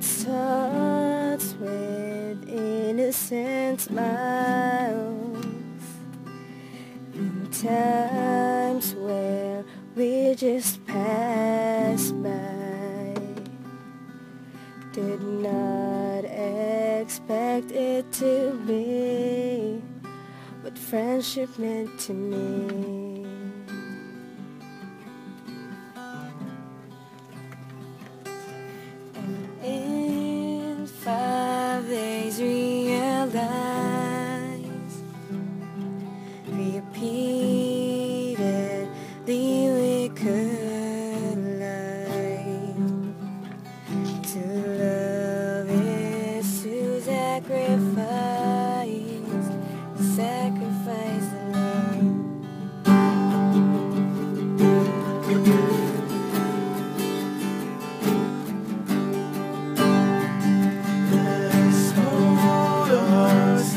starts with innocent smiles and times where we just pass by. Did not expect it to be what friendship meant to me. sacrifice alone. Let's hold us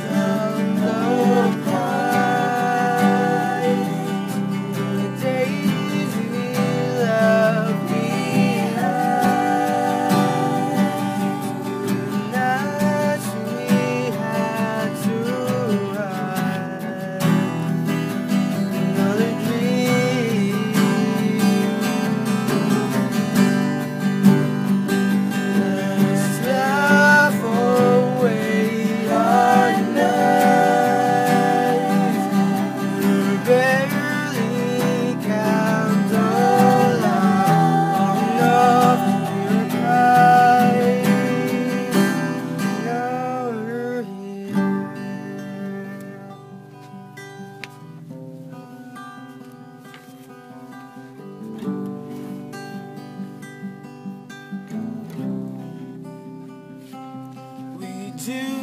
to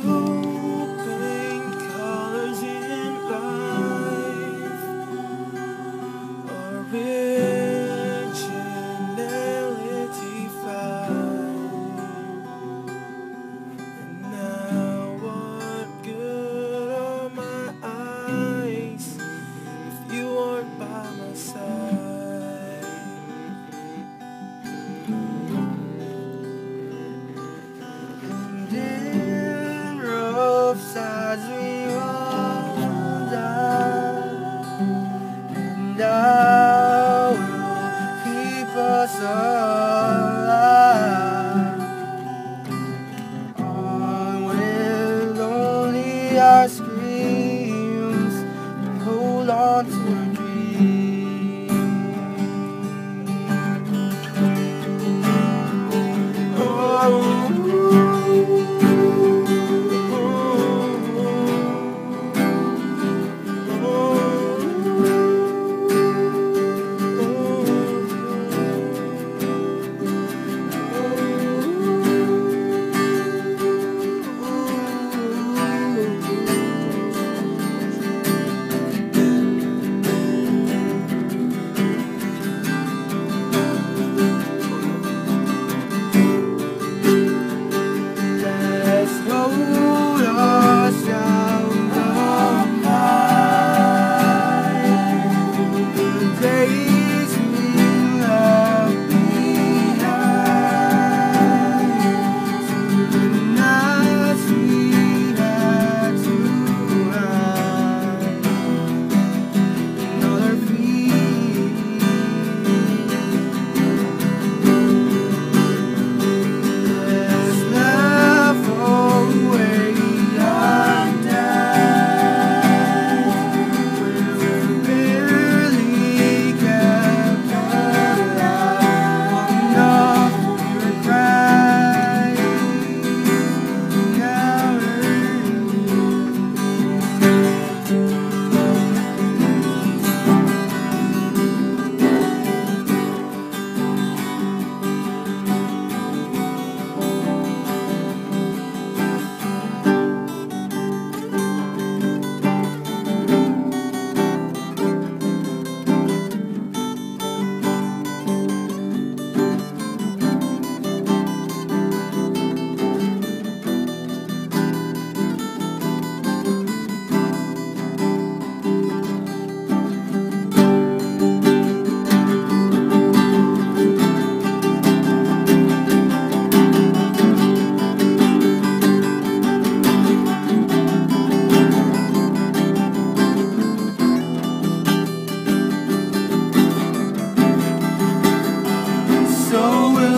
the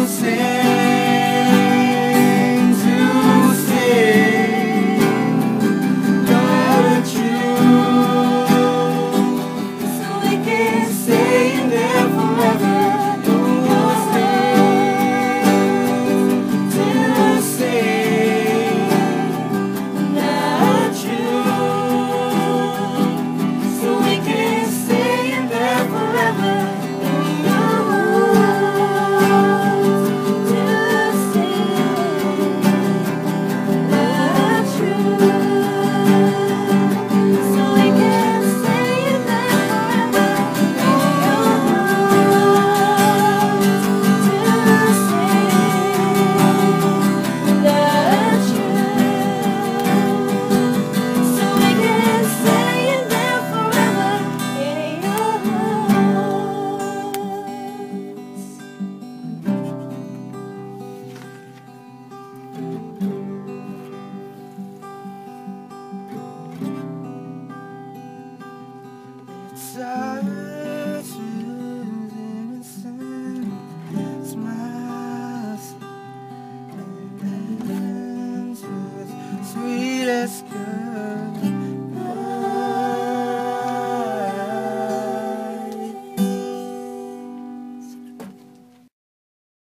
sin. yes, good.